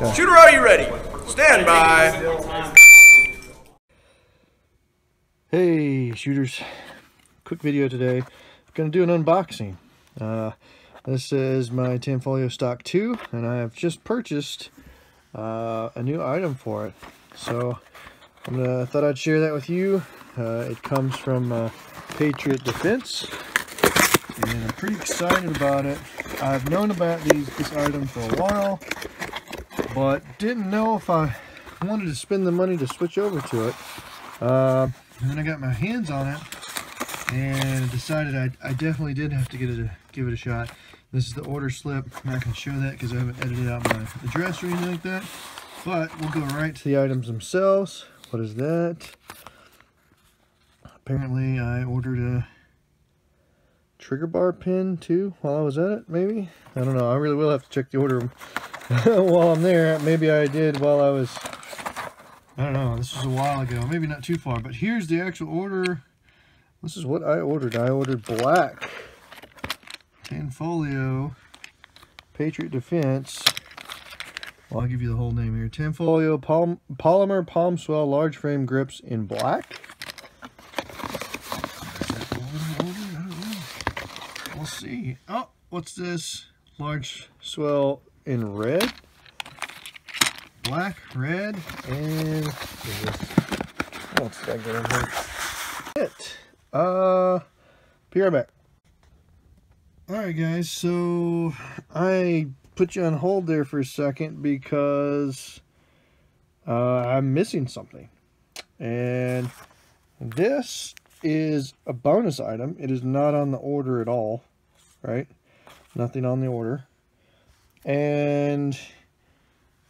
Shooter, are you ready? Stand by. Hey shooters, quick video today. Gonna do an unboxing. Uh, this is my Tanfoglio Stock 2 and I have just purchased uh, a new item for it. So I'm gonna thought I'd share that with you. Uh, it comes from uh, Patriot Defense and I'm pretty excited about it. I've known about these this item for a while but didn't know if I wanted to spend the money to switch over to it. Uh, and then I got my hands on it and decided I, I definitely did have to get it a, give it a shot. This is the order slip. I'm not going to show that because I haven't edited out my address or anything like that. But we'll go right to the items themselves. What is that? Apparently I ordered a trigger bar pin too while I was at it, maybe? I don't know. I really will have to check the order while I'm there. Maybe I did while I was I don't know, this was a while ago, maybe not too far, but here's the actual order. This is what I ordered. I ordered black Tanfoglio Patriot Defense. Well, I'll give you the whole name here. Tanfoglio Palm, Polymer Palm Swell Large Frame Grips in black. We'll see. Oh, what's this? Large swell in red black, red, and what's that going on here? It. Uh, be right back. Alright guys, so I put you on hold there for a second because uh, I'm missing something. And this is a bonus item. It is not on the order at all, right? Nothing on the order. And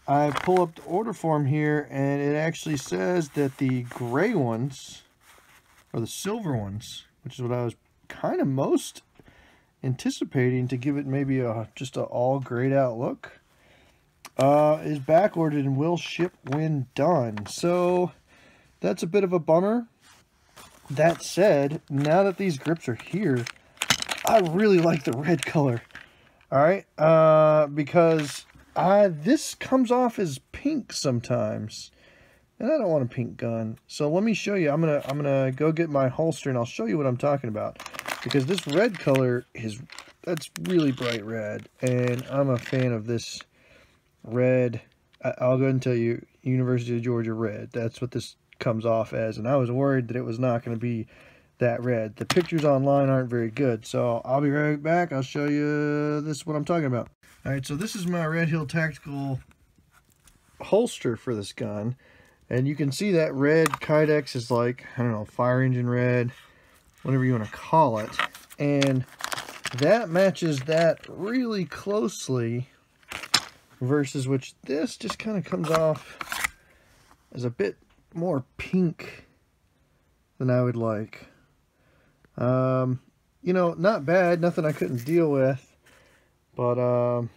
I pull up the order form here and it actually says that the gray ones or the silver ones, which is what I was kind of most anticipating to give it maybe a just an all grayed out look, uh, is back ordered and will ship when done. So that's a bit of a bummer. That said, now that these grips are here, I really like the red color. All right, uh, because uh, this comes off as pink sometimes. And I don't want a pink gun. So let me show you. I'm gonna I'm gonna go get my holster and I'll show you what I'm talking about. Because this red color is that's really bright red. And I'm a fan of this red. I, I'll go and tell you, University of Georgia red. That's what this comes off as. And I was worried that it was not going to be that red. The pictures online aren't very good. So I'll be right back. I'll show you this what I'm talking about. Alright, so this is my Red Hill Tactical holster for this gun. And you can see that red Kydex is like, I don't know, fire engine red, whatever you want to call it. And that matches that really closely versus which this just kind of comes off as a bit more pink than I would like. Um, you know, not bad, nothing I couldn't deal with. But um,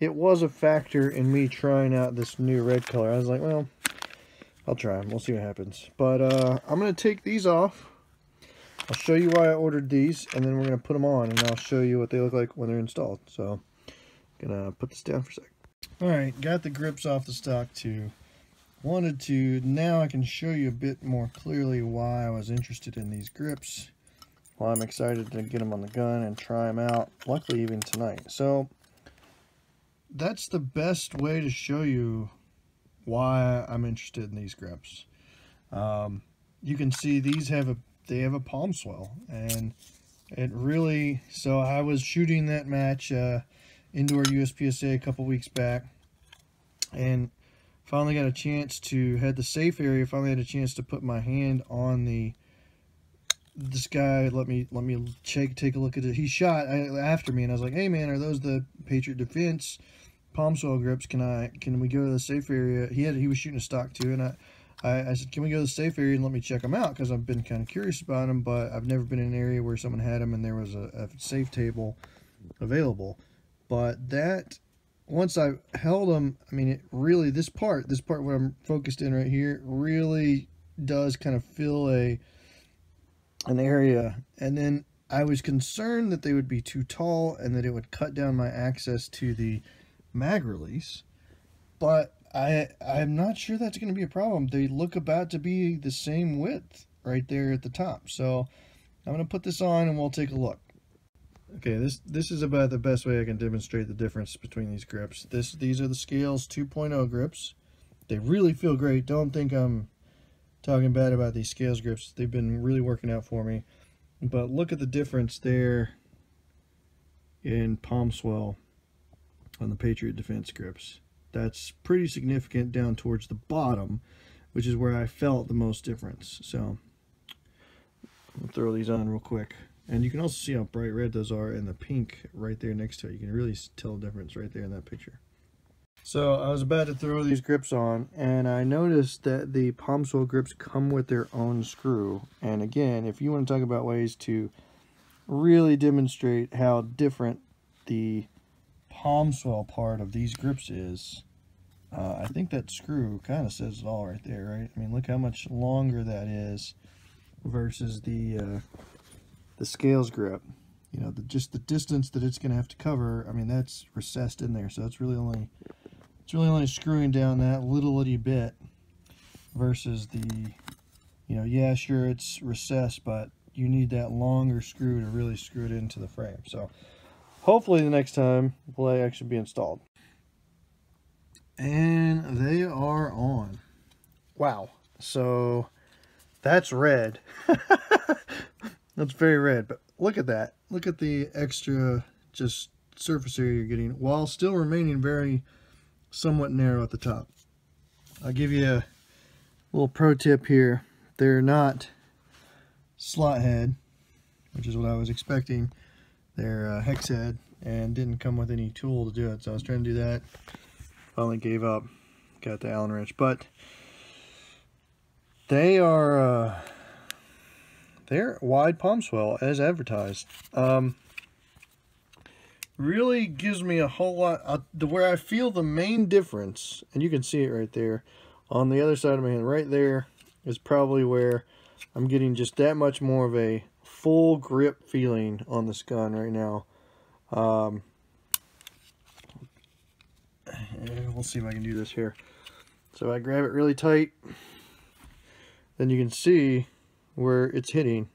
it was a factor in me trying out this new red color. I was like, well, I'll try them. We'll see what happens. But uh, I'm going to take these off. I'll show you why I ordered these, and then we're going to put them on, and I'll show you what they look like when they're installed. So, going to put this down for a sec. Alright, got the grips off the Stock 2. Wanted to, now I can show you a bit more clearly why I was interested in these grips. Well, I'm excited to get them on the gun and try them out, luckily even tonight. So, that's the best way to show you why I'm interested in these grips. Um, you can see these have a, they have a palm swell, and it really, so I was shooting that match, uh, indoor USPSA a couple weeks back, and finally got a chance to, had the safe area, finally had a chance to put my hand on the this guy let me let me check take a look at it. He shot after me, and I was like, "Hey man, are those the Patriot Defense palm swell grips? Can I can we go to the safe area?" He had he was shooting a Stock 2, and I I, I said, "Can we go to the safe area and let me check them out?" Because I've been kind of curious about them, but I've never been in an area where someone had them and there was a, a safe table available. But that once I held them, I mean, it really this part, this part where I'm focused in right here, really does kind of fill a an area and then I was concerned that they would be too tall and that it would cut down my access to the mag release but I I'm not sure that's going to be a problem. They look about to be the same width right there at the top. So I'm going to put this on and we'll take a look. Okay, this this is about the best way I can demonstrate the difference between these grips. This These are the Scales 2.0 grips. They really feel great. Don't think I'm talking bad about these Scales grips. They've been really working out for me. But look at the difference there in palm swell on the Patriot Defense grips. That's pretty significant down towards the bottom, which is where I felt the most difference. So I'll throw these on real quick. And you can also see how bright red those are and the pink right there next to it. You can really tell the difference right there in that picture. So I was about to throw these grips on and I noticed that the palm swell grips come with their own screw. And again, if you want to talk about ways to really demonstrate how different the palm swell part of these grips is, uh, I think that screw kind of says it all right there, right? I mean, look how much longer that is versus the uh, the scales grip. You know, the, just the distance that it's going to have to cover. I mean, that's recessed in there, so it's really only it's really only screwing down that little itty bit versus the, you know, yeah, sure, it's recessed, but you need that longer screw to really screw it into the frame. So hopefully the next time will actually be installed. And they are on. Wow. So that's red. that's very red. But look at that. Look at the extra just surface area you're getting while still remaining very somewhat narrow at the top. I'll give you a little pro tip here. They're not slot head, which is what I was expecting. They're uh, hex head and didn't come with any tool to do it. So I was trying to do that. Finally gave up. Got the Allen wrench. But they are uh, they're wide palm swell as advertised. Um, really gives me a whole lot uh, the where I feel the main difference and you can see it right there on the other side of my hand right there is probably where I'm getting just that much more of a full grip feeling on this gun right now um, we'll see if I can do this here so I grab it really tight then you can see where it's hitting.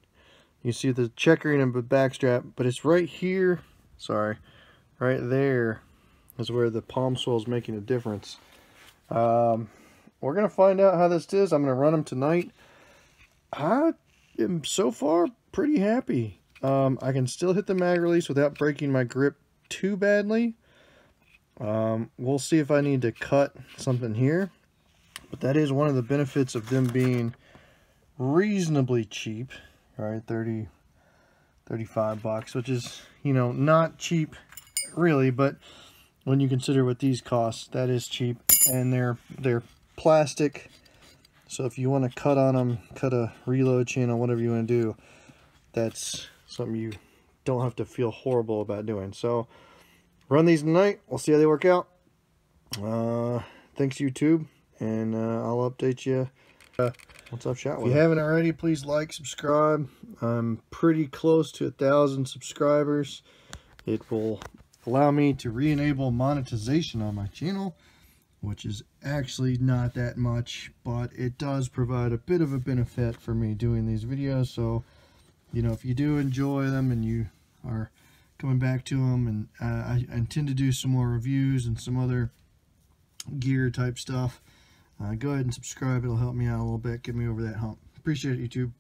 You see the checkering of the backstrap but it's right here sorry right there is where the palm swell is making a difference. Um, we're gonna find out how this is. I'm gonna run them tonight. I am so far pretty happy. Um, I can still hit the mag release without breaking my grip too badly. Um, we'll see if I need to cut something here but that is one of the benefits of them being reasonably cheap right? 30 35 bucks which is you know not cheap really but when you consider what these cost that is cheap. And they're they're plastic. So if you want to cut on them cut a reload channel whatever you want to do that's something you don't have to feel horrible about doing. So run these tonight. We'll see how they work out. Uh thanks youtube and uh, i'll update you uh, What's up, chat? If you haven't already, please like, subscribe. I'm pretty close to a thousand subscribers. It will allow me to re-enable monetization on my channel, which is actually not that much, but it does provide a bit of a benefit for me doing these videos. So, you know, if you do enjoy them and you are coming back to them, and uh, I intend to do some more reviews and some other gear type stuff uh, go ahead and subscribe. It'll help me out a little bit, get me over that hump. Appreciate it, YouTube.